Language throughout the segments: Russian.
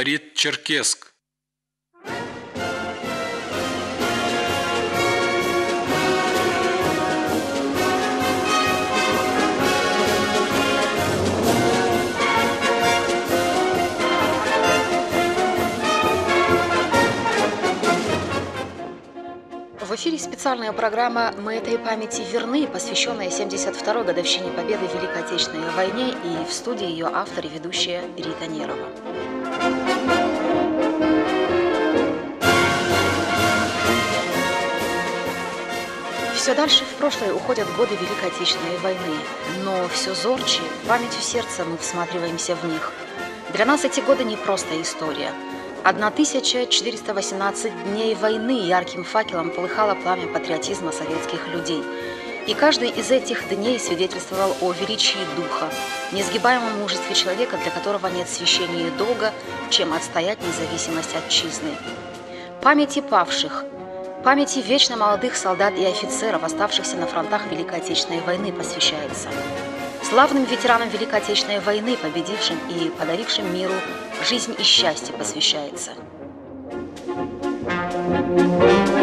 говорит Черкесск. В эфире специальная программа «Мы этой памяти верны», посвященная 72-й годовщине Победы в Великой Отечественной войне и в студии ее автор и ведущая Рита Нерова. Все дальше в прошлое уходят годы Великой Отечественной войны, но все зорче, памятью сердца мы всматриваемся в них. Для нас эти годы не просто история – 1418 дней войны ярким факелом полыхало пламя патриотизма советских людей. И каждый из этих дней свидетельствовал о величии духа, несгибаемом мужестве человека, для которого нет священнее долга, чем отстоять независимость отчизны. Памяти павших, памяти вечно молодых солдат и офицеров, оставшихся на фронтах Великой Отечественной войны, посвящается. Славным ветеранам Великой Отечественной войны, победившим и подарившим миру жизнь и счастье посвящается. Течет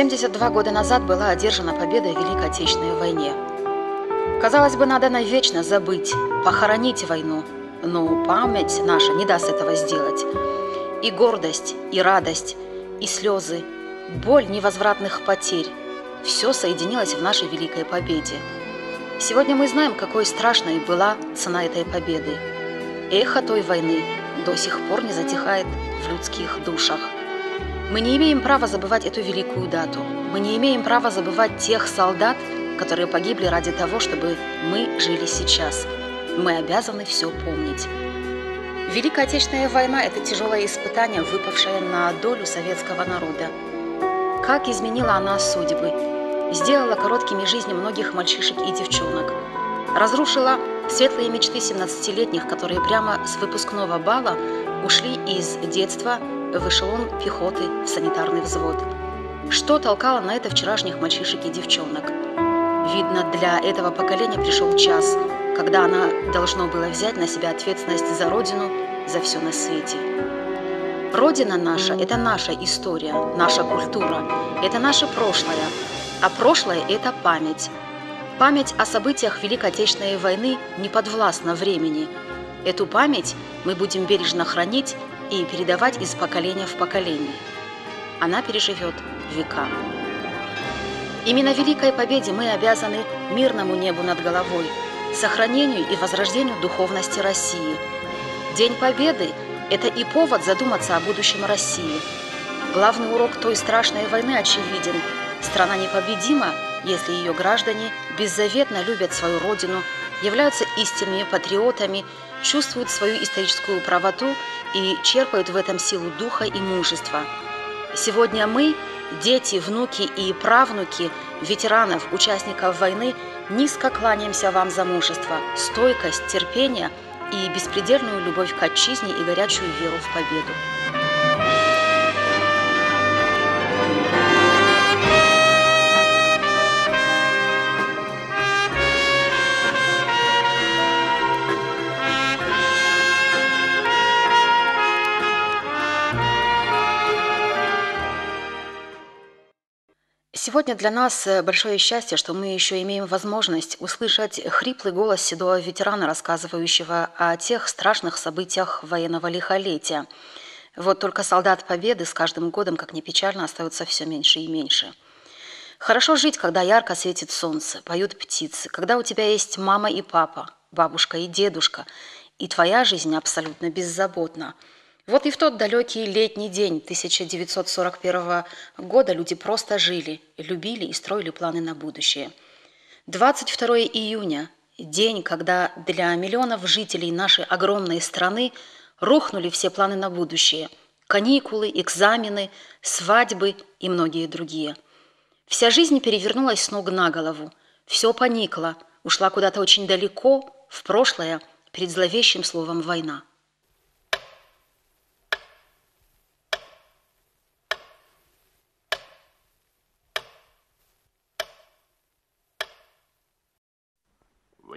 72 года назад была одержана победа в Великой Отечественной войне. Казалось бы, надо навечно забыть, похоронить войну, но память наша не даст этого сделать. И гордость, и радость, и слезы, боль невозвратных потерь – все соединилось в нашей великой победе. Сегодня мы знаем, какой страшной была цена этой победы. Эхо той войны до сих пор не затихает в людских душах – мы не имеем права забывать эту великую дату. Мы не имеем права забывать тех солдат, которые погибли ради того, чтобы мы жили сейчас. Мы обязаны все помнить. Великая Отечественная война – это тяжелое испытание, выпавшее на долю советского народа. Как изменила она судьбы, сделала короткими жизни многих мальчишек и девчонок, разрушила светлые мечты 17-летних, которые прямо с выпускного бала ушли из детства в эшелон пехоты в санитарный взвод. Что толкало на это вчерашних мальчишек и девчонок? Видно, для этого поколения пришел час, когда она должно было взять на себя ответственность за Родину, за все на свете. Родина наша – это наша история, наша культура, это наше прошлое, а прошлое – это память. Память о событиях Великой Отечественной войны не подвластна времени. Эту память мы будем бережно хранить и передавать из поколения в поколение. Она переживет века. Именно Великой Победе мы обязаны мирному небу над головой, сохранению и возрождению духовности России. День Победы – это и повод задуматься о будущем России. Главный урок той страшной войны очевиден. Страна непобедима, если ее граждане беззаветно любят свою родину, являются истинными патриотами, чувствуют свою историческую правоту и черпают в этом силу духа и мужества. Сегодня мы, дети, внуки и правнуки ветеранов, участников войны, низко кланяемся вам за мужество, стойкость, терпение и беспредельную любовь к отчизне и горячую веру в победу. Сегодня для нас э, большое счастье, что мы еще имеем возможность услышать хриплый голос седого ветерана, рассказывающего о тех страшных событиях военного лихолетия. Вот только солдат Победы с каждым годом, как ни печально, остается все меньше и меньше. Хорошо жить, когда ярко светит солнце, поют птицы, когда у тебя есть мама и папа, бабушка и дедушка, и твоя жизнь абсолютно беззаботна – вот и в тот далекий летний день 1941 года люди просто жили, любили и строили планы на будущее. 22 июня День, когда для миллионов жителей нашей огромной страны рухнули все планы на будущее. Каникулы, экзамены, свадьбы и многие другие. Вся жизнь перевернулась с ног на голову. Все поникло, ушла куда-то очень далеко, в прошлое, перед зловещим словом «война».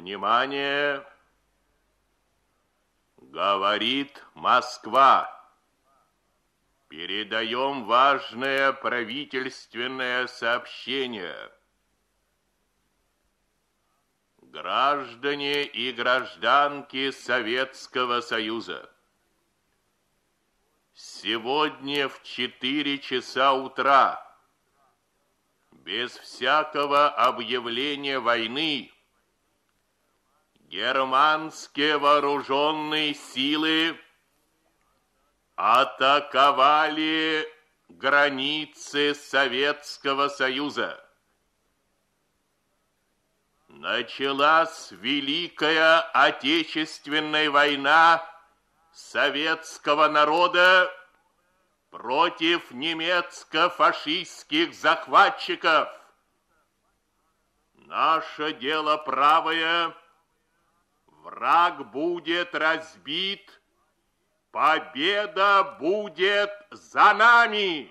Внимание! Говорит Москва. Передаем важное правительственное сообщение. Граждане и гражданки Советского Союза. Сегодня в 4 часа утра без всякого объявления войны Германские вооруженные силы атаковали границы Советского Союза. Началась Великая Отечественная война советского народа против немецко-фашистских захватчиков. Наше дело правое – Враг будет разбит, победа будет за нами.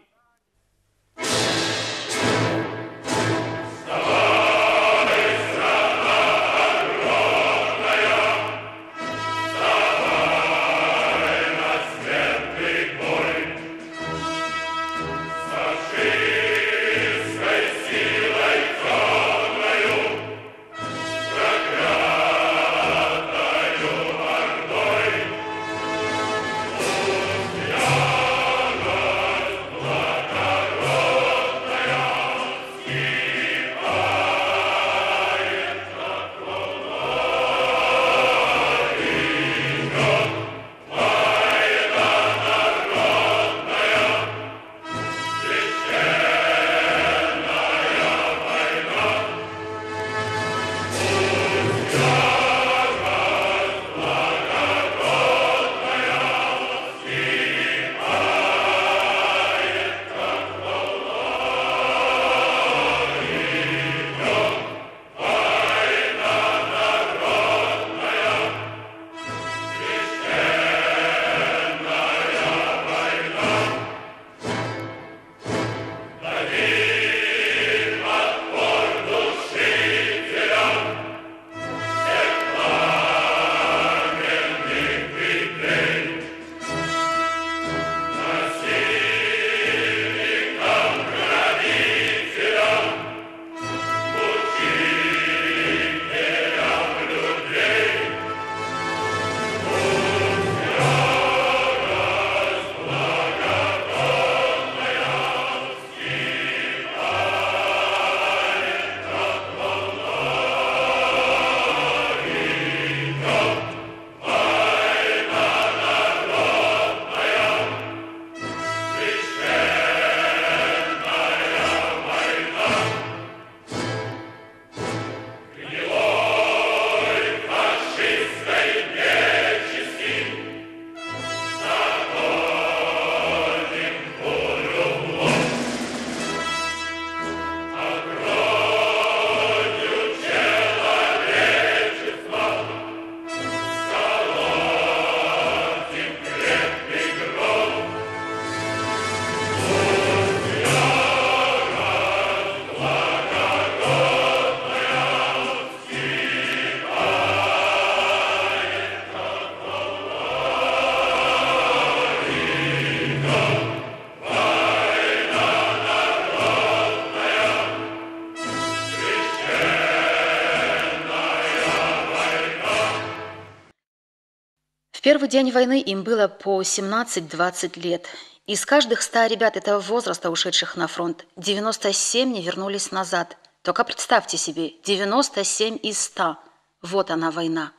Первый день войны им было по 17-20 лет. Из каждых ста ребят этого возраста, ушедших на фронт, 97 не вернулись назад. Только представьте себе, 97 из 100. Вот она война.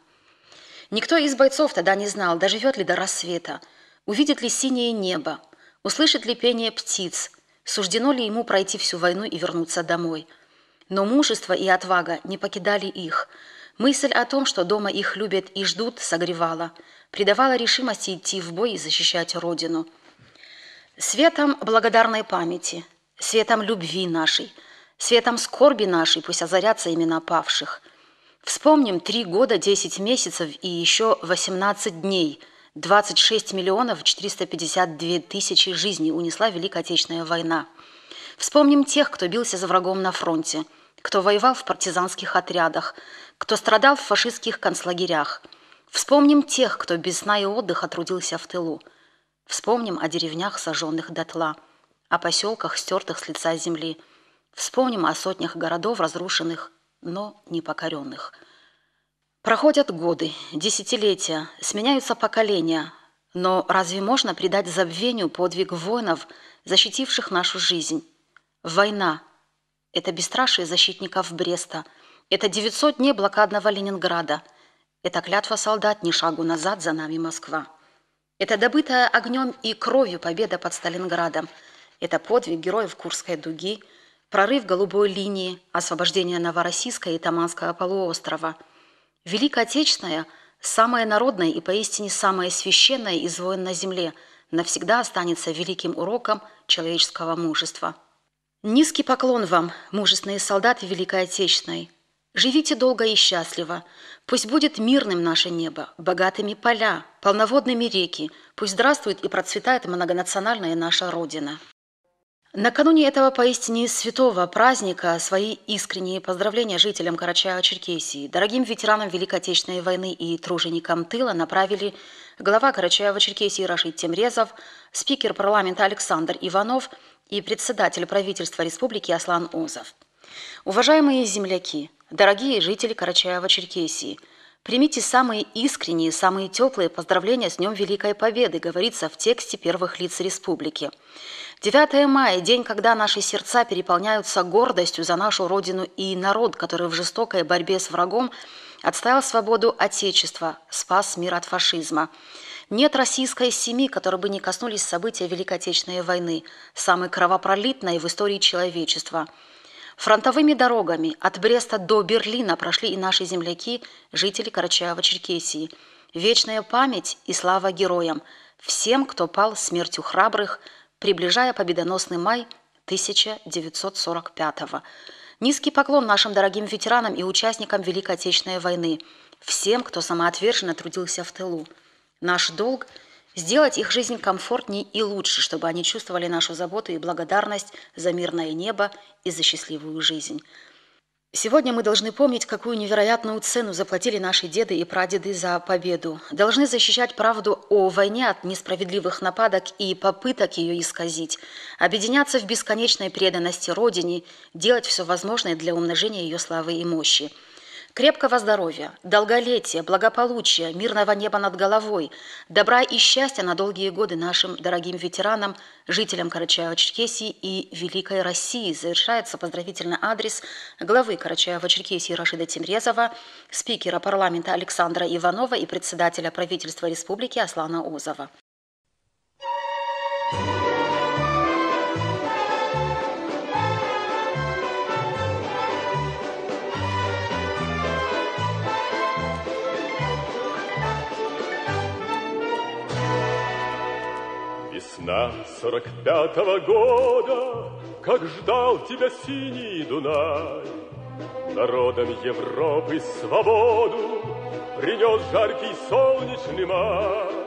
Никто из бойцов тогда не знал, доживет ли до рассвета, увидит ли синее небо, услышит ли пение птиц, суждено ли ему пройти всю войну и вернуться домой. Но мужество и отвага не покидали их. Мысль о том, что дома их любят и ждут, согревала, придавала решимости идти в бой и защищать Родину. Светом благодарной памяти, светом любви нашей, светом скорби нашей пусть озарятся имена павших. Вспомним три года, десять месяцев и еще восемнадцать дней – 26 миллионов 452 тысячи жизней унесла Великая Отечественная война. Вспомним тех, кто бился за врагом на фронте, кто воевал в партизанских отрядах, кто страдал в фашистских концлагерях. Вспомним тех, кто без сна и отдыха трудился в тылу. Вспомним о деревнях, сожженных дотла, о поселках, стертых с лица земли. Вспомним о сотнях городов, разрушенных, но не покоренных – Проходят годы, десятилетия, сменяются поколения, но разве можно придать забвению подвиг воинов, защитивших нашу жизнь? Война – это бесстрашие защитников Бреста, это 900 дней блокадного Ленинграда, это клятва солдат ни шагу назад за нами Москва. Это добытая огнем и кровью победа под Сталинградом, это подвиг героев Курской дуги, прорыв голубой линии, освобождение Новороссийска и Таманского полуострова – Великая Отечественная, самая народная и поистине самая священная из войн на земле, навсегда останется великим уроком человеческого мужества. Низкий поклон вам, мужественные солдаты Великой Отечественной. Живите долго и счастливо. Пусть будет мирным наше небо, богатыми поля, полноводными реки. Пусть здравствует и процветает многонациональная наша Родина. Накануне этого поистине святого праздника свои искренние поздравления жителям Карачаева-Черкесии, дорогим ветеранам Великой Отечественной войны и труженикам тыла направили глава Карачаева-Черкесии Рашид Темрезов, спикер парламента Александр Иванов и председатель правительства республики Аслан Озов. Уважаемые земляки, дорогие жители Карачаева-Черкесии, примите самые искренние, самые теплые поздравления с Днем Великой Победы, говорится в тексте первых лиц республики. 9 мая – день, когда наши сердца переполняются гордостью за нашу Родину и народ, который в жестокой борьбе с врагом отстоял свободу Отечества, спас мир от фашизма. Нет российской семьи, которой бы не коснулись события Великой Отечественной войны, самой кровопролитной в истории человечества. Фронтовыми дорогами от Бреста до Берлина прошли и наши земляки, жители Карачаева-Черкесии. Вечная память и слава героям, всем, кто пал смертью храбрых – приближая победоносный май 1945 -го. Низкий поклон нашим дорогим ветеранам и участникам Великой Отечественной войны, всем, кто самоотверженно трудился в тылу. Наш долг – сделать их жизнь комфортнее и лучше, чтобы они чувствовали нашу заботу и благодарность за мирное небо и за счастливую жизнь. Сегодня мы должны помнить, какую невероятную цену заплатили наши деды и прадеды за победу. Должны защищать правду о войне от несправедливых нападок и попыток ее исказить, объединяться в бесконечной преданности Родине, делать все возможное для умножения ее славы и мощи. Крепкого здоровья, долголетия, благополучия, мирного неба над головой, добра и счастья на долгие годы нашим дорогим ветеранам, жителям Карачаева-Черкесии и Великой России. Завершается поздравительный адрес главы Карачаева-Черкесии Рашида Тимрезова, спикера парламента Александра Иванова и председателя правительства республики Аслана Озова. Сорок пятого года, Как ждал тебя синий Дунай, Народом Европы свободу Принес жаркий солнечный май.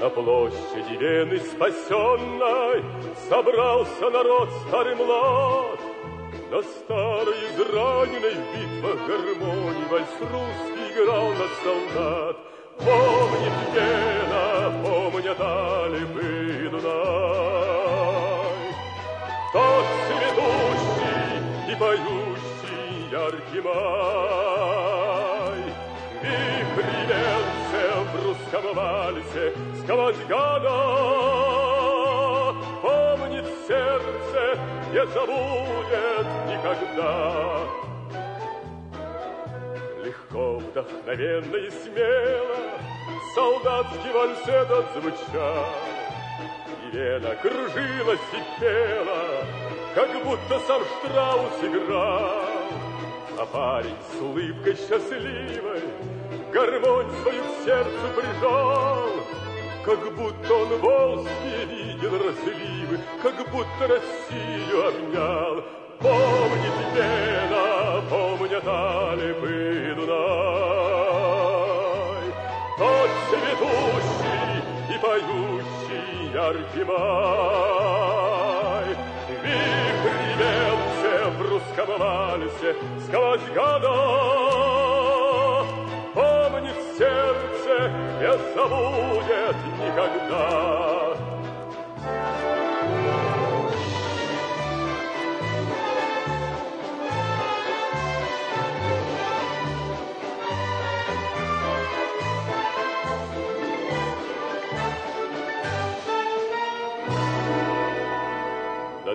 На площади Вены спасенной Собрался народ старый млад, На старой израненной в битвах гармонии Вальс русский играл на солдат. Помнит Вена, помнят Алипы Дунай. Тот цветущий и поющий яркий май. Вихри венцем в русском вальсе сквозь года Помнит сердце, не забудет никогда. Легко, вдохновенно и смело Солдатский вальсет отзвучал, И Вена кружилась и пела, Как будто сам Штраус играл. А парень с улыбкой счастливой Гармонь свою к сердцу прижал, Как будто он волжье видел разливы, Как будто Россию обнял. Помнит Вена, яркий май. Вихрь велся в русском вальсе сквозь года, Помнит сердце, не забудет никогда.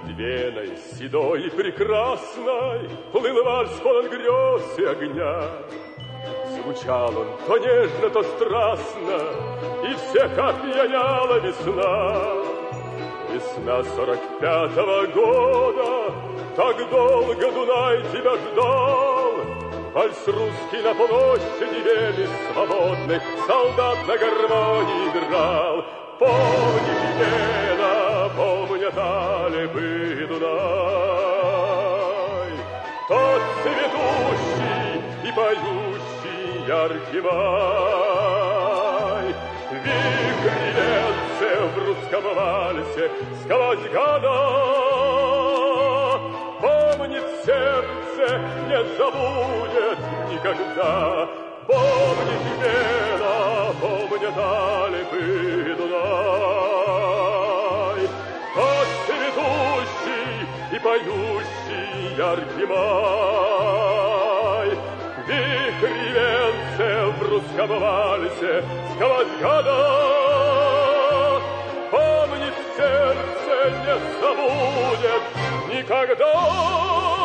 Над Веной седой и прекрасной Плыл вальс полон грез и огня. Звучал он то нежно, то страстно, И всех опьяняла весна. Весна сорок пятого года, Так долго Дунай тебя ждал. Вальс русский на площади Вены свободной Солдат на гармонии играл. Помни, Вена, помнят Алипы Дунай. Тот цветущий и поющий яркий май. Вихрь льется в русском вальсе сквозь года. Помнит сердце, не забудет никогда. Помнит Вена, помнят Алипы поющий яркий май. Вихрь венце в русском вальсе сквозь года. Помнит сердце, не забудет никогда.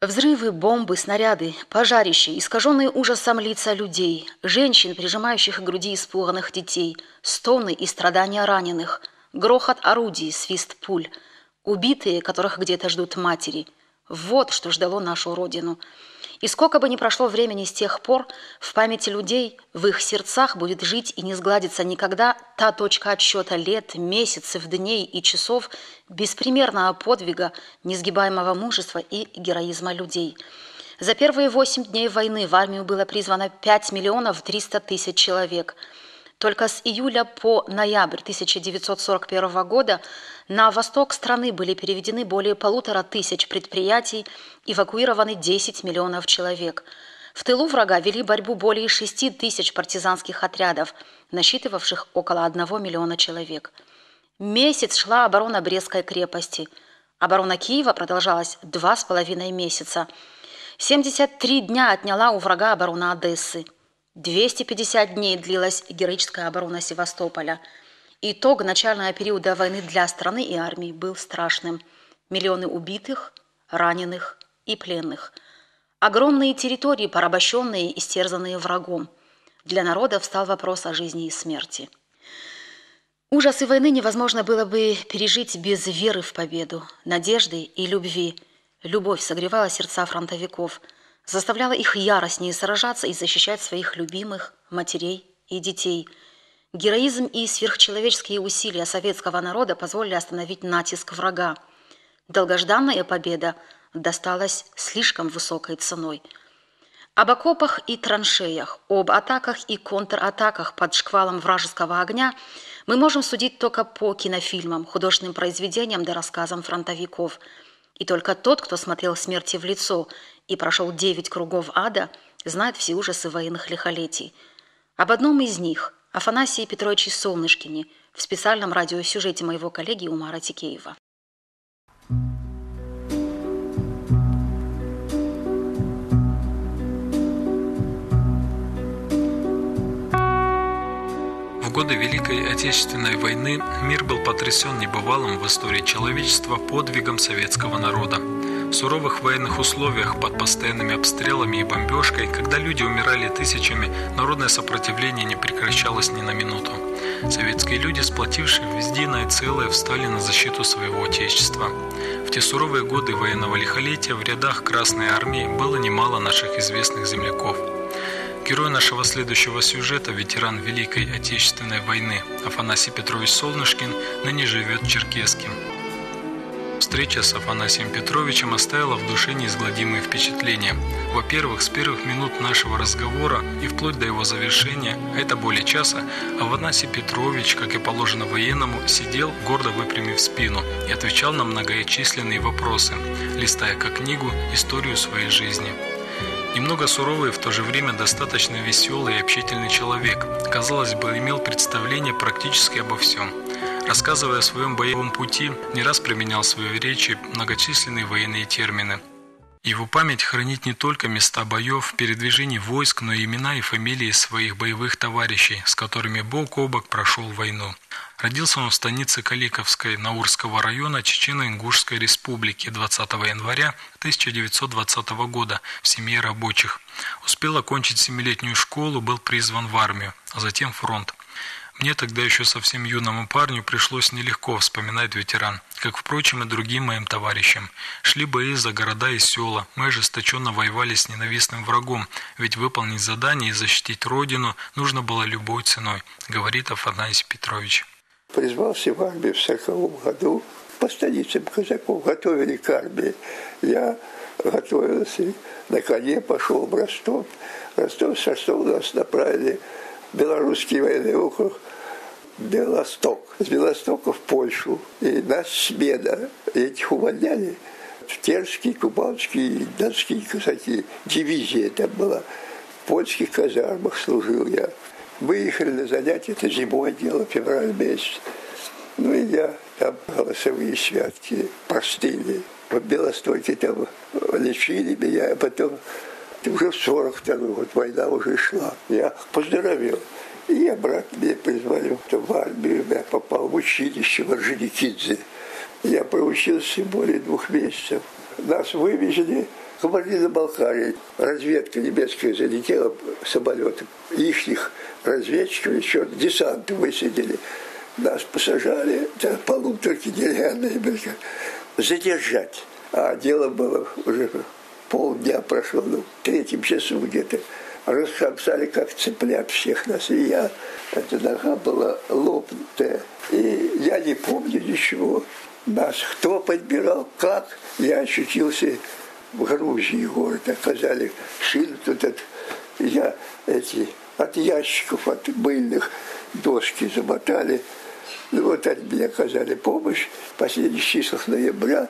Взрывы, бомбы, снаряды, пожарища, искаженные ужасом лица людей, женщин, прижимающих к груди испуганных детей, стоны и страдания раненых, грохот орудий, свист пуль, убитые, которых где-то ждут матери. Вот что ждало нашу Родину. И сколько бы ни прошло времени с тех пор, в памяти людей, в их сердцах будет жить и не сгладится никогда та точка отсчета лет, месяцев, дней и часов беспримерного подвига, несгибаемого мужества и героизма людей. За первые восемь дней войны в армию было призвано 5 миллионов 300 тысяч человек – только с июля по ноябрь 1941 года на восток страны были переведены более полутора тысяч предприятий, эвакуированы 10 миллионов человек. В тылу врага вели борьбу более 6 тысяч партизанских отрядов, насчитывавших около 1 миллиона человек. Месяц шла оборона Брестской крепости. Оборона Киева продолжалась два с половиной месяца. 73 дня отняла у врага оборона Одессы. 250 дней длилась героическая оборона Севастополя. Итог начального периода войны для страны и армии был страшным. Миллионы убитых, раненых и пленных. Огромные территории, порабощенные и стерзанные врагом. Для народа встал вопрос о жизни и смерти. Ужасы войны невозможно было бы пережить без веры в победу, надежды и любви. Любовь согревала сердца фронтовиков – заставляла их яростнее сражаться и защищать своих любимых, матерей и детей. Героизм и сверхчеловеческие усилия советского народа позволили остановить натиск врага. Долгожданная победа досталась слишком высокой ценой. Об окопах и траншеях, об атаках и контратаках под шквалом вражеского огня мы можем судить только по кинофильмам, художественным произведениям да рассказам фронтовиков. И только тот, кто смотрел смерти в лицо и прошел девять кругов ада, знает все ужасы военных лихолетий. Об одном из них, Афанасии Петровиче Солнышкине, в специальном радиосюжете моего коллеги Умара Тикеева. В годы Великой Отечественной войны мир был потрясен небывалым в истории человечества подвигом советского народа. В суровых военных условиях, под постоянными обстрелами и бомбежкой, когда люди умирали тысячами, народное сопротивление не прекращалось ни на минуту. Советские люди, сплотившие в единое целое, встали на защиту своего Отечества. В те суровые годы военного лихолетия в рядах Красной Армии было немало наших известных земляков. Герой нашего следующего сюжета, ветеран Великой Отечественной войны Афанасий Петрович Солнышкин, ныне живет в Черкеске. Встреча с Афанасием Петровичем оставила в душе неизгладимые впечатления. Во-первых, с первых минут нашего разговора и вплоть до его завершения, это более часа, Афанасий Петрович, как и положено военному, сидел, гордо выпрямив спину, и отвечал на многочисленные вопросы, листая как книгу историю своей жизни. Немного суровый, в то же время достаточно веселый и общительный человек, казалось бы, имел представление практически обо всем – Рассказывая о своем боевом пути, не раз применял в своей речи многочисленные военные термины. Его память хранит не только места боев, передвижений войск, но и имена и фамилии своих боевых товарищей, с которыми бок о бок прошел войну. Родился он в станице Каликовской Наурского района Чечено-Ингушской республики 20 января 1920 года в семье рабочих. Успел окончить семилетнюю школу, был призван в армию, а затем фронт. Мне тогда еще совсем юному парню пришлось нелегко, вспоминать ветеран, как, впрочем, и другим моим товарищам. Шли бои за города и села, мы ожесточенно воевали с ненавистным врагом, ведь выполнить задание и защитить родину нужно было любой ценой, говорит Афанасий Петрович. Призвался в армию в 40 году, по станицам казаков готовили к армии. Я готовился, на коне пошел в Ростов. Ростов, с Ростова нас направили белорусский военный округ Белосток. С Белостока в Польшу. И нас смена. Этих увольняли. В Терские, Кубанские, Донские казаки. Дивизия это была. В польских казармах служил я. Выехали на занятия, это зимой дело, февраль месяц. Ну и я там голосовые святки простыли. В Белостоке там лечили меня, а потом уже в 42 год война уже шла. Я поздоровел. И я, брат, меня призвали в армию, я попал в училище в Орджоникидзе. Я проучился более двух месяцев. Нас вывезли в Кабардино-Балкарии. Разведка немецкая залетела самолетом. Ихних разведчиков еще десанты высадили. Нас посажали, да, полуторки деревянные, задержать. А дело было уже полдня прошло, ну, в третьем часу где-то раскромсали, как цыплят всех нас. И я, эта нога была лопнутая. И я не помню ничего. Нас кто подбирал, как. Я ощутился в Грузии, город оказали шин тут от, я эти от ящиков, от мыльных доски замотали. Ну, вот от мне оказали помощь. В последних числах ноября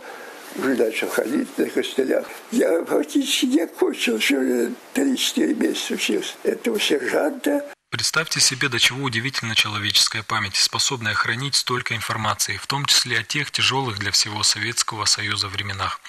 уже начал ходить на костылях. Я фактически не окончил, еще 3-4 месяца учился этого сержанта. Представьте себе, до чего удивительна человеческая память, способная хранить столько информации, в том числе о тех тяжелых для всего Советского Союза временах.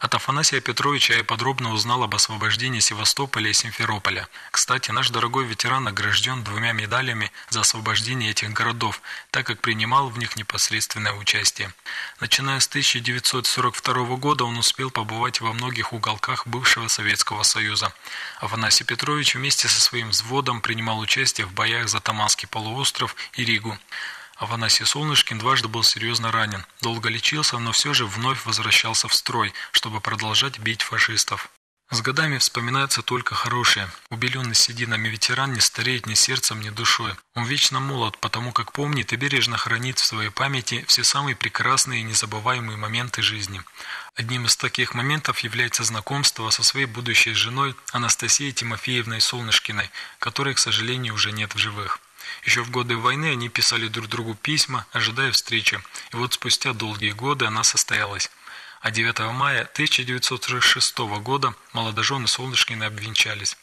От Афанасия Петровича я подробно узнал об освобождении Севастополя и Симферополя. Кстати, наш дорогой ветеран награжден двумя медалями за освобождение этих городов, так как принимал в них непосредственное участие. Начиная с 1942 года он успел побывать во многих уголках бывшего Советского Союза. Афанасий Петрович вместе со своим взводом принимал участие в боях за Таманский полуостров и Ригу. Афанасий Солнышкин дважды был серьезно ранен, долго лечился, но все же вновь возвращался в строй, чтобы продолжать бить фашистов. С годами вспоминается только хорошее. Убеленный сединами ветеран не стареет ни сердцем, ни душой. Он вечно молод, потому как помнит и бережно хранит в своей памяти все самые прекрасные и незабываемые моменты жизни. Одним из таких моментов является знакомство со своей будущей женой Анастасией Тимофеевной Солнышкиной, которой, к сожалению, уже нет в живых. Еще в годы войны они писали друг другу письма, ожидая встречи, и вот спустя долгие годы она состоялась. А 9 мая 1946 года молодожены Солнышкины обвенчались.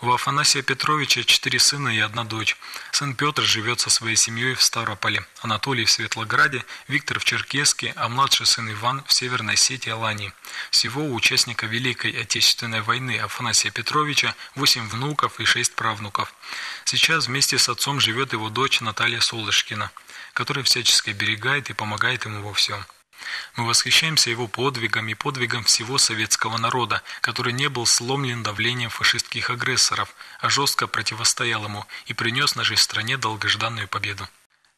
У Афанасия Петровича четыре сына и одна дочь. Сын Петр живет со своей семьей в Ставрополе, Анатолий в Светлограде, Виктор в Черкеске, а младший сын Иван в Северной Осетии Алании. Всего у участника Великой Отечественной войны Афанасия Петровича восемь внуков и шесть правнуков. Сейчас вместе с отцом живет его дочь Наталья Солышкина, которая всячески оберегает и помогает ему во всем. Мы восхищаемся его подвигом и подвигом всего советского народа, который не был сломлен давлением фашистских агрессоров, а жестко противостоял ему и принес нашей стране долгожданную победу.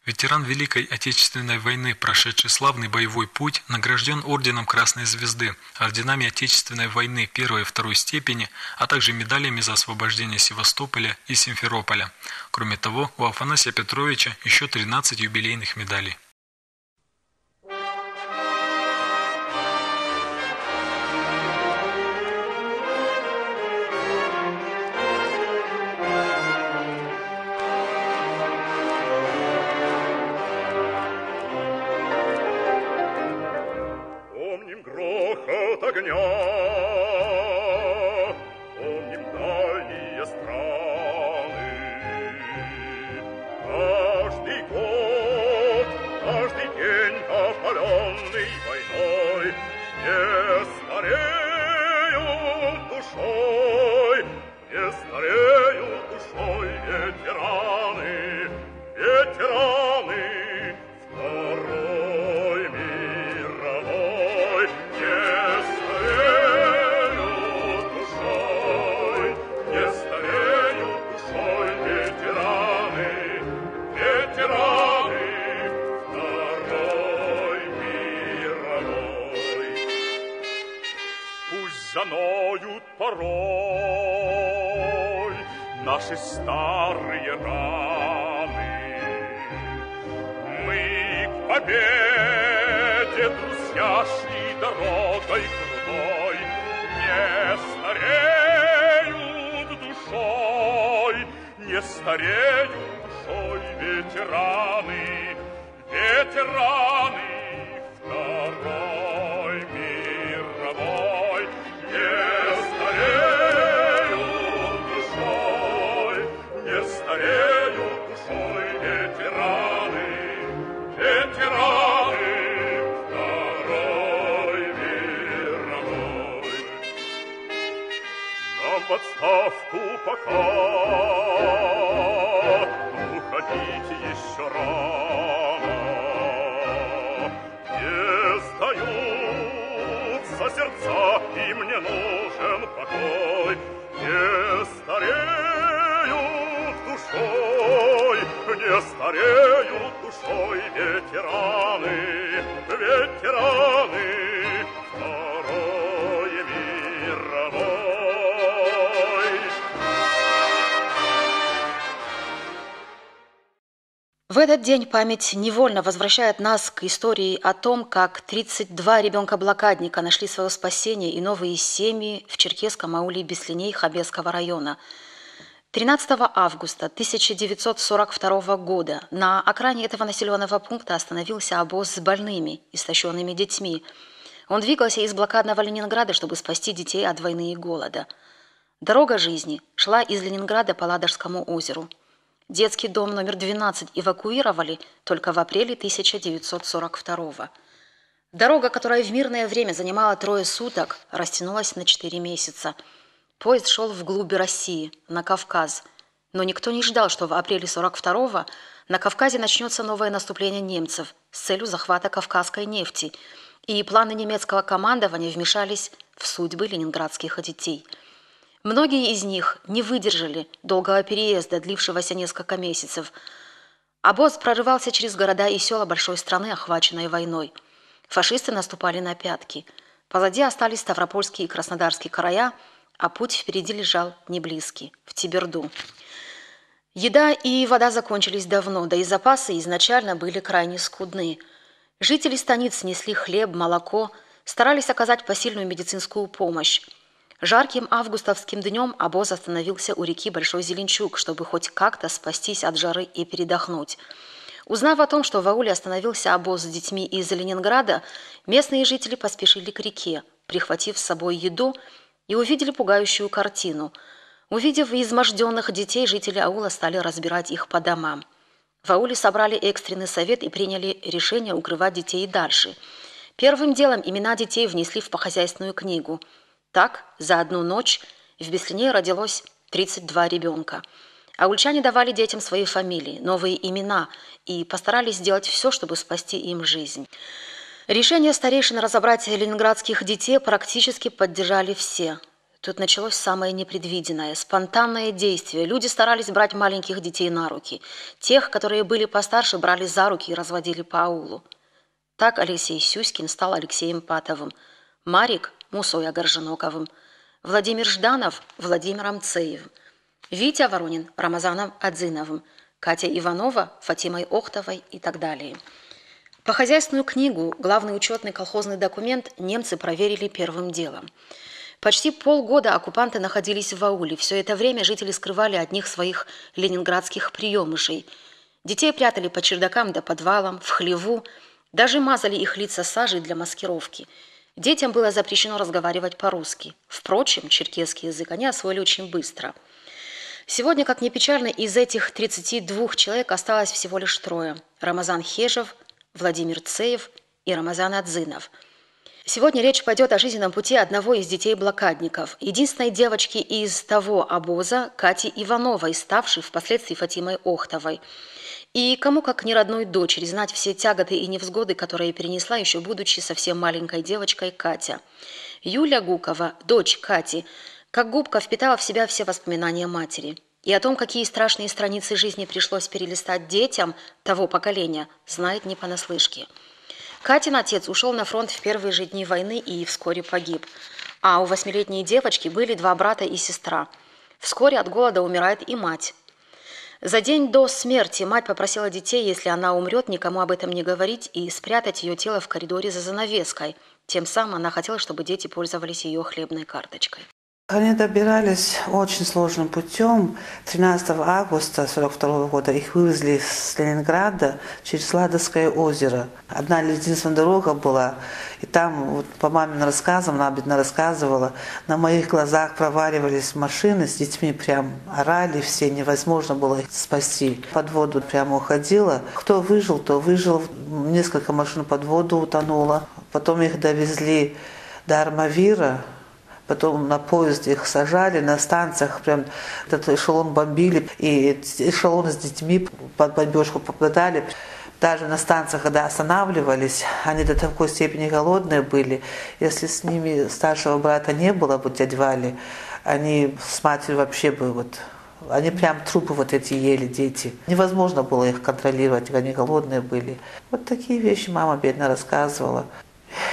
Ветеран Великой Отечественной войны, прошедший славный боевой путь, награжден Орденом Красной Звезды, орденами Отечественной войны первой и второй степени, а также медалями за освобождение Севастополя и Симферополя. Кроме того, у Афанасия Петровича еще 13 юбилейных медалей. заноют порой наши старые раны. Мы к победе, друзья, шли дорогой крутой, не стареют душой, не стареют душой ветераны, ветераны рано. Не сдаются сердца, им не нужен покой. Не стареют душой, не стареют душой ветераны, ветераны В этот день память невольно возвращает нас к истории о том, как 32 ребенка-блокадника нашли свое спасение и новые семьи в Черкесском ауле Беслиней Хабесского района. 13 августа 1942 года на окраине этого населенного пункта остановился обоз с больными, истощенными детьми. Он двигался из блокадного Ленинграда, чтобы спасти детей от войны и голода. Дорога жизни шла из Ленинграда по Ладожскому озеру. Детский дом номер 12 эвакуировали только в апреле 1942 Дорога, которая в мирное время занимала трое суток, растянулась на четыре месяца. Поезд шел вглубь России, на Кавказ. Но никто не ждал, что в апреле 42-го на Кавказе начнется новое наступление немцев с целью захвата кавказской нефти, и планы немецкого командования вмешались в судьбы ленинградских детей – Многие из них не выдержали долгого переезда, длившегося несколько месяцев. Обоз прорывался через города и села большой страны, охваченной войной. Фашисты наступали на пятки. Позади остались Ставропольские и Краснодарские края, а путь впереди лежал неблизкий, в Тиберду. Еда и вода закончились давно, да и запасы изначально были крайне скудны. Жители станиц несли хлеб, молоко, старались оказать посильную медицинскую помощь. Жарким августовским днем обоз остановился у реки Большой Зеленчук, чтобы хоть как-то спастись от жары и передохнуть. Узнав о том, что в ауле остановился обоз с детьми из Ленинграда, местные жители поспешили к реке, прихватив с собой еду, и увидели пугающую картину. Увидев изможденных детей, жители аула стали разбирать их по домам. В ауле собрали экстренный совет и приняли решение укрывать детей дальше. Первым делом имена детей внесли в похозяйственную книгу – так, за одну ночь в Беслине родилось 32 ребенка. А ульчане давали детям свои фамилии, новые имена и постарались сделать все, чтобы спасти им жизнь. Решение старейшин разобрать ленинградских детей практически поддержали все. Тут началось самое непредвиденное, спонтанное действие. Люди старались брать маленьких детей на руки. Тех, которые были постарше, брали за руки и разводили по аулу. Так Алексей Сюськин стал Алексеем Патовым, Марик – Мусой Агаржиноковым, Владимир Жданов – Владимиром Цеевым, Витя Воронин – Рамазаном Адзиновым, Катя Иванова – Фатимой Охтовой и так далее. По хозяйственную книгу, главный учетный колхозный документ, немцы проверили первым делом – Почти полгода оккупанты находились в ауле. Все это время жители скрывали от них своих ленинградских приемышей. Детей прятали по чердакам да подвалам, в хлеву, даже мазали их лица сажей для маскировки. Детям было запрещено разговаривать по-русски. Впрочем, черкесский язык они освоили очень быстро. Сегодня, как ни печально, из этих 32 человек осталось всего лишь трое. Рамазан Хежев, Владимир Цеев и Рамазан Адзинов – Сегодня речь пойдет о жизненном пути одного из детей блокадников, единственной девочки из того обоза, Кати Ивановой, ставшей впоследствии Фатимой Охтовой. И кому, как не родной дочери, знать все тяготы и невзгоды, которые перенесла еще будучи совсем маленькой девочкой Катя. Юля Гукова, дочь Кати, как губка впитала в себя все воспоминания матери. И о том, какие страшные страницы жизни пришлось перелистать детям того поколения, знает не понаслышке. Катин отец ушел на фронт в первые же дни войны и вскоре погиб. А у восьмилетней девочки были два брата и сестра. Вскоре от голода умирает и мать. За день до смерти мать попросила детей, если она умрет, никому об этом не говорить и спрятать ее тело в коридоре за занавеской. Тем самым она хотела, чтобы дети пользовались ее хлебной карточкой. Они добирались очень сложным путем. 13 августа 1942 года их вывезли с Ленинграда через Ладовское озеро. Одна единственная дорога была, и там, вот, по мамин рассказам, она бедно рассказывала, на моих глазах проваливались машины с детьми, прям орали все, невозможно было их спасти. Под воду прямо уходила. Кто выжил, то выжил. Несколько машин под воду утонуло. Потом их довезли до Армавира, Потом на поезд их сажали, на станциях прям этот эшелон бомбили, и эшелоны с детьми под бомбежку попадали. Даже на станциях, когда останавливались, они до такой степени голодные были. Если с ними старшего брата не было, вот дядь они с матерью вообще бы вот они прям трупы вот эти ели, дети. Невозможно было их контролировать, они голодные были. Вот такие вещи мама бедно рассказывала.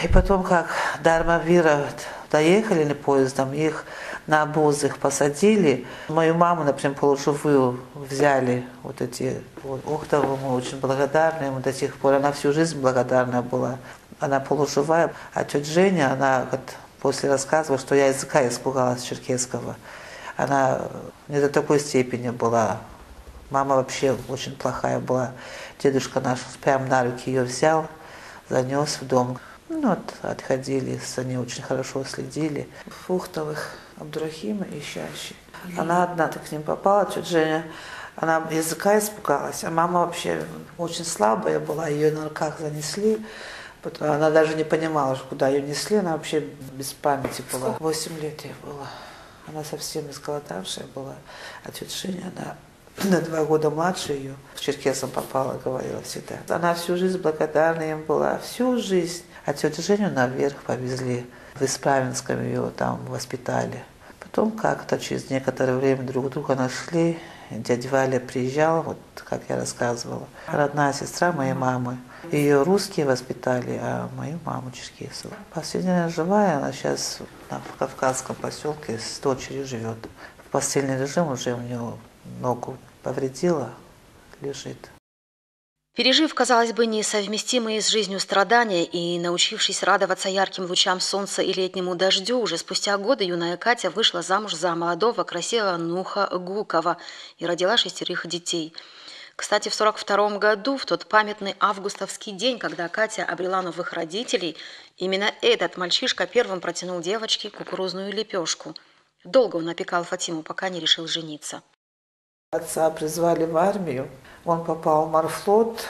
И потом, как Дарма Вира доехали поездом, их на обоз их посадили. Мою маму, например, полуживую взяли вот эти вот, Ухтову, мы очень благодарны ему до сих пор. Она всю жизнь благодарна была. Она полуживая. А тетя Женя, она вот, после рассказывала, что я языка испугалась черкесского. Она не до такой степени была. Мама вообще очень плохая была. Дедушка наш прям на руки ее взял, занес в дом. Ну, вот, отходили, они очень хорошо следили. Фухтовых, Абдурахима и Щащи. Она одна так к ним попала, тетя Женя. Она языка испугалась, а мама вообще очень слабая была, ее на руках занесли. Она даже не понимала, куда ее несли, она вообще без памяти была. Восемь лет ей было. Она совсем изголодавшая была. А тетя Женя, она на два года младше ее, в Черкесом попала, говорила всегда. Она всю жизнь благодарна им была, всю жизнь. А тетю Женю наверх повезли в Исправинском, ее там воспитали. Потом как-то через некоторое время друг друга нашли. Дядя Валя приезжал, вот как я рассказывала. Родная сестра моей мамы. Ее русские воспитали, а мою маму черкесову. Последняя живая, она сейчас на Кавказском поселке с дочерью живет. В постельный режим уже у нее ногу повредила, лежит. Пережив, казалось бы, несовместимые с жизнью страдания и научившись радоваться ярким лучам солнца и летнему дождю, уже спустя годы юная Катя вышла замуж за молодого, красивого Нуха Гукова и родила шестерых детей. Кстати, в 42 году, в тот памятный августовский день, когда Катя обрела новых родителей, именно этот мальчишка первым протянул девочке кукурузную лепешку. Долго он опекал Фатиму, пока не решил жениться. Отца призвали в армию, он попал в морфлот,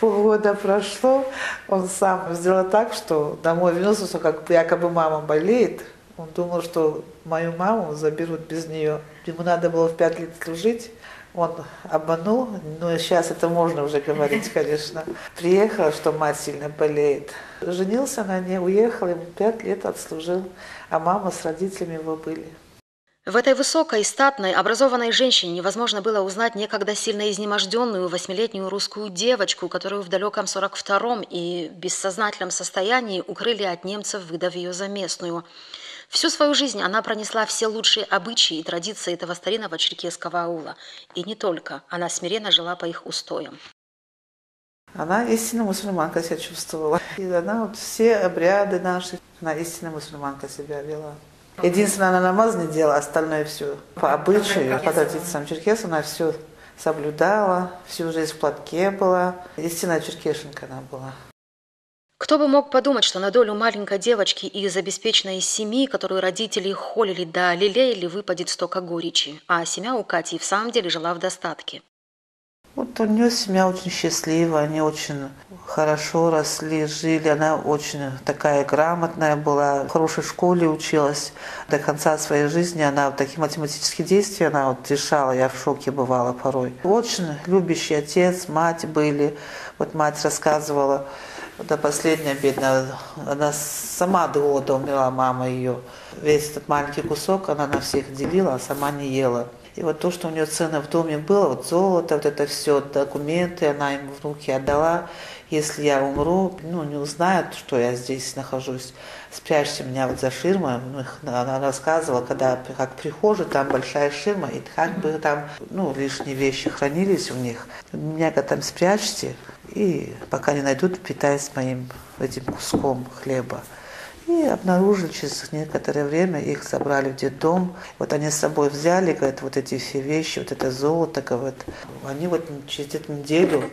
полгода прошло, он сам сделал так, что домой вернулся, что как якобы мама болеет. Он думал, что мою маму заберут без нее. Ему надо было в пять лет служить. Он обманул, но сейчас это можно уже говорить, конечно. Приехал, что мать сильно болеет. Женился на ней, уехал, ему пять лет отслужил, а мама с родителями его были. В этой высокой, статной, образованной женщине невозможно было узнать некогда сильно изнеможденную восьмилетнюю русскую девочку, которую в далеком 42-м и бессознательном состоянии укрыли от немцев, выдав ее за местную. Всю свою жизнь она пронесла все лучшие обычаи и традиции этого старинного черкесского аула. И не только. Она смиренно жила по их устоям. Она истинно мусульманка себя чувствовала. И она вот все обряды наши, она истинно мусульманка себя вела. Единственное, она намаз не делала, остальное все по обычаю, по традициям черкесов, она все соблюдала, всю жизнь в платке была. Истинная черкешенка она была. Кто бы мог подумать, что на долю маленькой девочки из обеспеченной семьи, которую родители холили да лелеяли, выпадет столько горечи, а семья у Кати в самом деле жила в достатке. Вот у нее семья очень счастливая, они очень хорошо росли, жили. Она очень такая грамотная была, в хорошей школе училась. До конца своей жизни она вот такие математические действия она вот решала, я в шоке бывала порой. Очень любящий отец, мать были. Вот мать рассказывала, до последнего, бедная, она сама до года умерла, мама ее. Весь этот маленький кусок она на всех делила, а сама не ела. И вот то, что у нее ценно в доме было, вот золото, вот это все, документы, она ему в руки отдала. Если я умру, ну, не узнают, что я здесь нахожусь, спрячьте меня вот за ширмой. Ну, она рассказывала, когда как прихожа, там большая ширма, и как бы там, ну, лишние вещи хранились у них. Меня там спрячьте, и пока не найдут, питаясь моим этим куском хлеба. И обнаружили через некоторое время, их забрали в детдом. Вот они с собой взяли, говорят, вот эти все вещи, вот это золото, говорят. Они вот через эту неделю,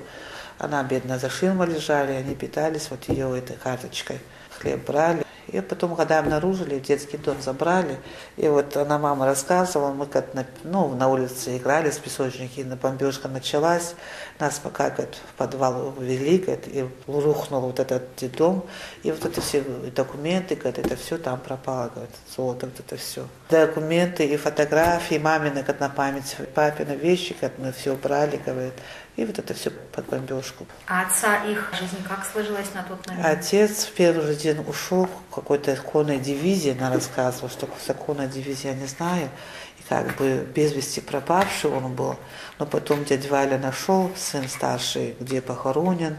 она бедная за ширмой лежали, они питались вот ее этой карточкой. Хлеб брали, и потом, когда обнаружили, в детский дом забрали, и вот она, мама рассказывала, мы как на, ну, на улице играли с песочники, на бомбежка началась, нас пока как, в подвал увели, как, и рухнул вот этот дом, и вот это все документы, как, это все там пропало, как, золото, вот это все. Документы и фотографии мамины, как на память, папины вещи, как мы все брали, говорит, и вот это все под бомбежку. А отца их жизнь как сложилась на тот момент? Отец в первый же день ушел в какой-то конной дивизии, она рассказывала, что конной дивизии я не знаю. И как бы без вести пропавший он был. Но потом дядя Валя нашел, сын старший, где похоронен.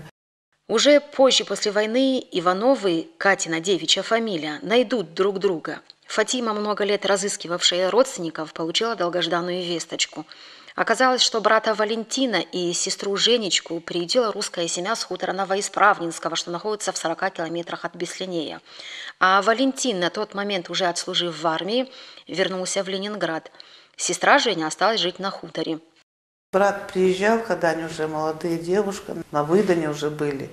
Уже позже, после войны, Ивановы, Катина девичья фамилия, найдут друг друга. Фатима, много лет разыскивавшая родственников, получила долгожданную весточку – Оказалось, что брата Валентина и сестру Женечку приютила русская семья с хутора Новоисправнинского, что находится в 40 километрах от Беслинея. А Валентин, на тот момент уже отслужив в армии, вернулся в Ленинград. Сестра Женя осталась жить на хуторе. Брат приезжал, когда они уже молодые девушки, на выдане уже были.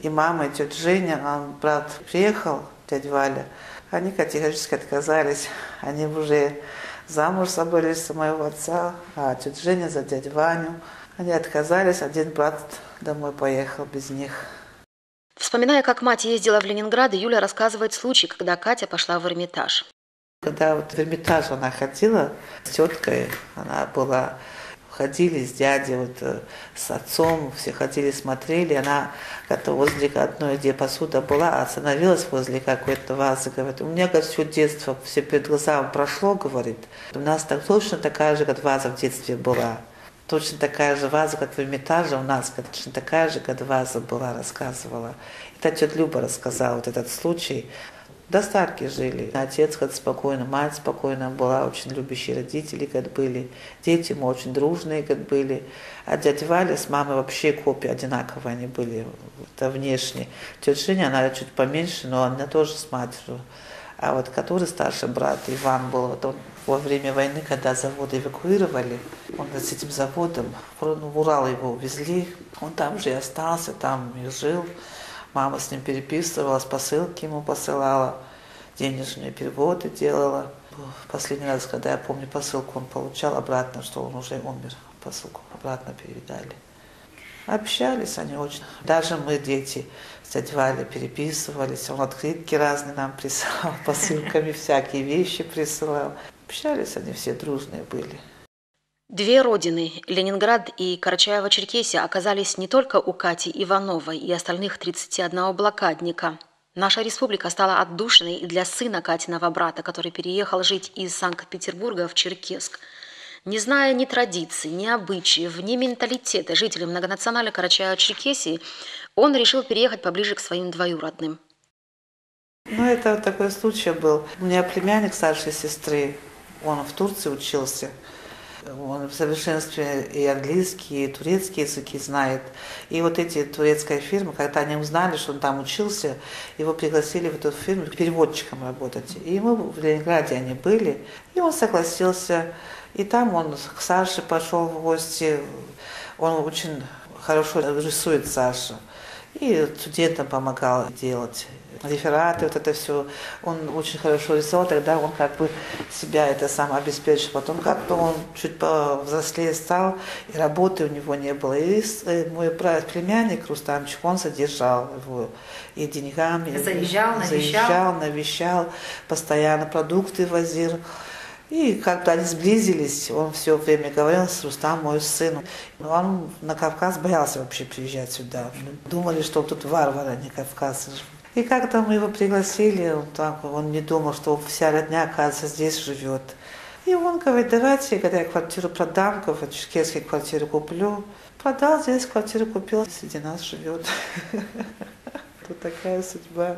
И мама, и тетя Женя, а брат приехал, дядя Валя, они категорически отказались. Они уже замуж за моего отца, а тетя Женя за дядю Ваню. Они отказались, один брат домой поехал без них. Вспоминая, как мать ездила в Ленинград, Юля рассказывает случай, когда Катя пошла в Эрмитаж. Когда вот в Эрмитаж она ходила с теткой, она была ходили с дядей, вот, э, с отцом, все ходили, смотрели. Она как-то возле одной, где посуда была, остановилась возле какой-то вазы, говорит, у меня, как все детство, все перед глазами прошло, говорит. У нас так точно такая же, как ваза в детстве была. Точно такая же ваза, как в Эрмитаже у нас, точно такая же, как ваза была, рассказывала. Это тетя Люба рассказала вот этот случай достатке жили. Отец как спокойно, мать спокойно была, очень любящие родители как были, дети мы очень дружные как были. А дядя Валя с мамой вообще копии одинаковые они были, это внешне. Тетя Женя, она чуть поменьше, но она тоже с матерью. А вот который старший брат Иван был, вот он во время войны, когда завод эвакуировали, он с этим заводом, в Урал его увезли, он там же и остался, там и жил. Мама с ним переписывалась, посылки ему посылала, денежные переводы делала. Последний раз, когда я помню посылку, он получал обратно, что он уже умер. Посылку обратно передали. Общались они очень. Даже мы, дети, Валей переписывались. Он открытки разные нам присылал, посылками всякие вещи присылал. Общались они все дружные были. Две родины, Ленинград и Карачаево-Черкесия, оказались не только у Кати Ивановой и остальных 31 блокадника. Наша республика стала отдушиной и для сына Катиного брата, который переехал жить из Санкт-Петербурга в Черкесск. Не зная ни традиций, ни обычаев, ни менталитета жителей многонациональной Карачаево-Черкесии, он решил переехать поближе к своим двоюродным. Ну, это такой случай был. У меня племянник старшей сестры, он в Турции учился – он в совершенстве и английский, и турецкий языки знает. И вот эти турецкая фирма, когда они узнали, что он там учился, его пригласили в эту фирму переводчиком работать. И мы в Ленинграде они были, и он согласился. И там он к Саше пошел в гости. Он очень хорошо рисует Саша. И студентам помогал делать рефераты, вот это все. Он очень хорошо рисовал, тогда он как бы себя это сам обеспечил. Потом как-то он чуть повзрослее стал, и работы у него не было. И э, мой племянник Рустамчик, он содержал его и деньгами. Заезжал, навещал? Заезжал, навещал, постоянно продукты возил. И как-то они сблизились, он все время говорил с Рустам, мой сын. Он на Кавказ боялся вообще приезжать сюда. Думали, что тут варвары, а не кавказцы и как-то мы его пригласили, он, так, он не думал, что вся родня, оказывается, здесь живет. И он говорит, давайте, когда я квартиру продам, в черкесской квартиру куплю. Продал здесь квартиру, купил, среди нас живет. Тут такая судьба.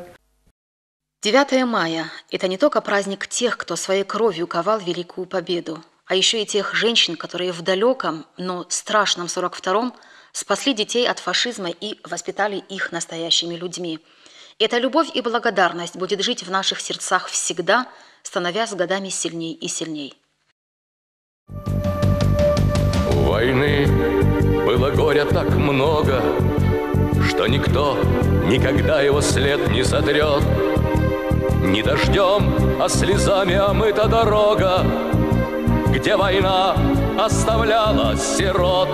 9 мая – это не только праздник тех, кто своей кровью ковал Великую Победу, а еще и тех женщин, которые в далеком, но страшном 42-м спасли детей от фашизма и воспитали их настоящими людьми – эта любовь и благодарность будет жить в наших сердцах всегда, становясь годами сильней и сильней. У войны было горя так много, Что никто никогда его след не сотрет. Не дождем, а слезами омыта дорога, Где война оставляла сирот.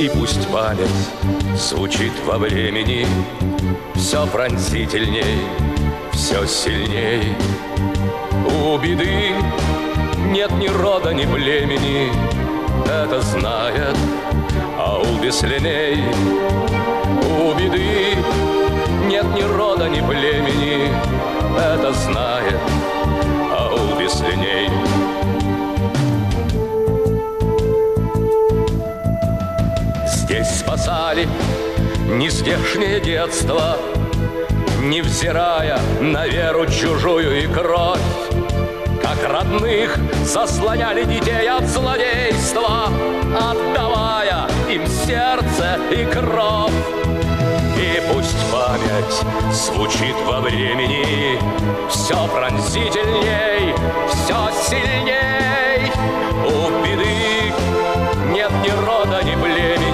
И пусть память звучит во времени все пронзительней, все сильней. У беды нет ни рода, ни племени, это знает аул Беслиней. У беды нет ни рода, ни племени, это знает аул Беслиней. Здесь спасали нездешнее детство, Невзирая на веру чужую и кровь, Как родных заслоняли детей от злодейства, Отдавая им сердце и кровь. И пусть память звучит во времени Все пронзительней, все сильней. У беды нет ни рода, ни племени,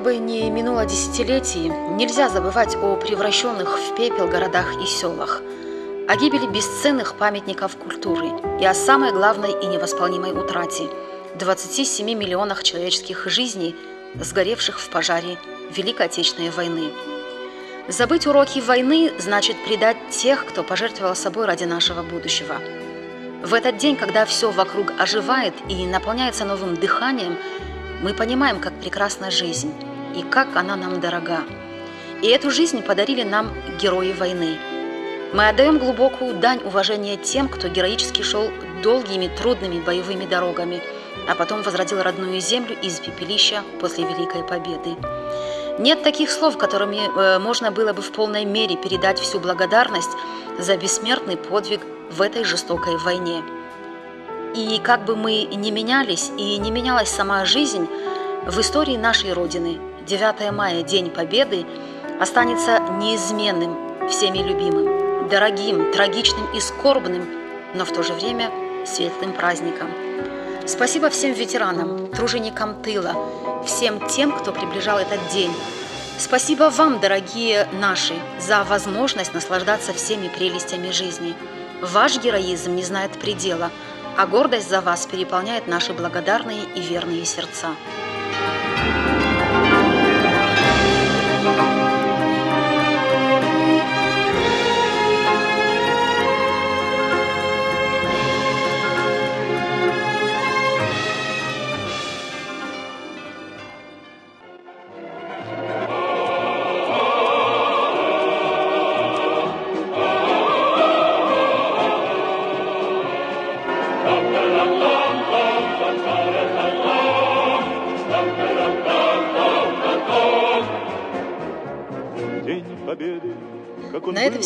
бы ни минуло десятилетий, нельзя забывать о превращенных в пепел городах и селах, о гибели бесценных памятников культуры и о самой главной и невосполнимой утрате – 27 миллионах человеческих жизней, сгоревших в пожаре Великой Отечественной войны. Забыть уроки войны значит предать тех, кто пожертвовал собой ради нашего будущего. В этот день, когда все вокруг оживает и наполняется новым дыханием, мы понимаем, как прекрасна жизнь и как она нам дорога. И эту жизнь подарили нам герои войны. Мы отдаем глубокую дань уважения тем, кто героически шел долгими трудными боевыми дорогами, а потом возродил родную землю из пепелища после Великой Победы. Нет таких слов, которыми э, можно было бы в полной мере передать всю благодарность за бессмертный подвиг в этой жестокой войне. И как бы мы ни менялись и не менялась сама жизнь, В истории нашей Родины 9 мая, День Победы, останется неизменным, всеми любимым, дорогим, трагичным и скорбным, но в то же время светлым праздником. Спасибо всем ветеранам, труженикам тыла, всем тем, кто приближал этот день. Спасибо вам, дорогие наши, за возможность наслаждаться всеми прелестями жизни. Ваш героизм не знает предела, а гордость за вас переполняет наши благодарные и верные сердца.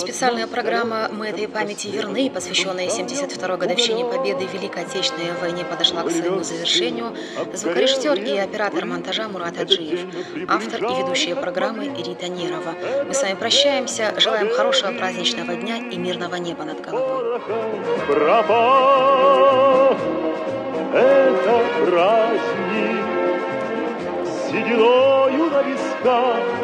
Специальная программа «Мы этой памяти верны», посвященная 72-й годовщине Победы в Великой Отечественной войне, подошла к своему завершению. Звукорежиссер и оператор монтажа Мурат Аджиев. Автор и ведущая программы Рита Нерова. Мы с вами прощаемся. Желаем хорошего праздничного дня и мирного неба над головой. Это праздник сединою на висках,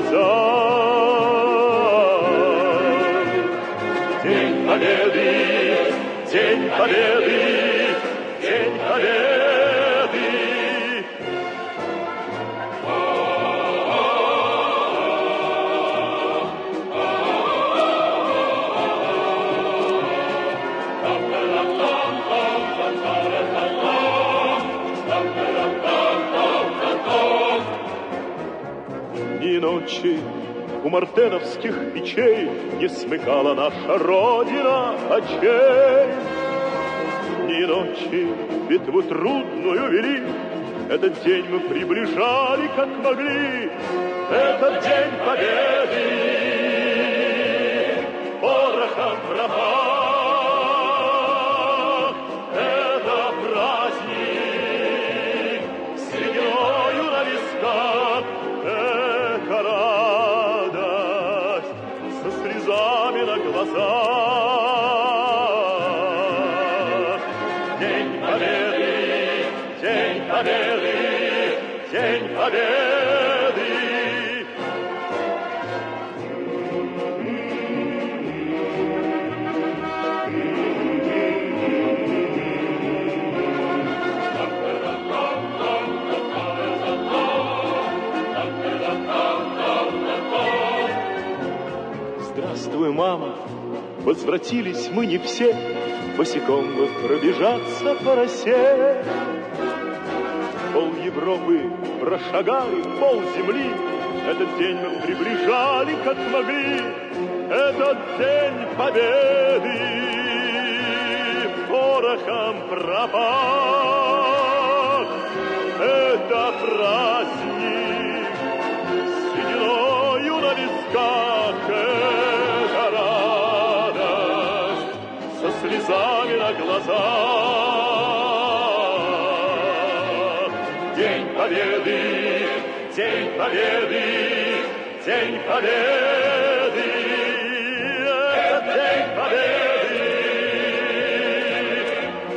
глазах. День Победы, День Победы, День Победы. Ночи у мартеновских печей Не смыкала наша Родина очей. Ни ночи битву трудную вели, Этот день мы приближали, как могли, Этот день победы порохом пропах. Победы. Здравствуй, мама, возвратились мы не все, Босиком бы пробежаться по росе. Пол Европы прошагали, пол земли, Этот день мы приближали, как могли, Этот день победы. Порохом пропах. Это праздник Победы, День Победы, День Победы, это День Победы,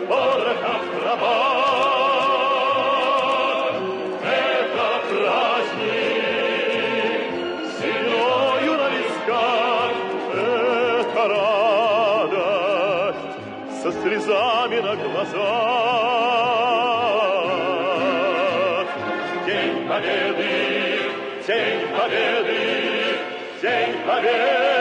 порохом пропах. Это праздник. Сединою на висках, это радость. Со слезами на глазах. Победы, День Победы, День Победы.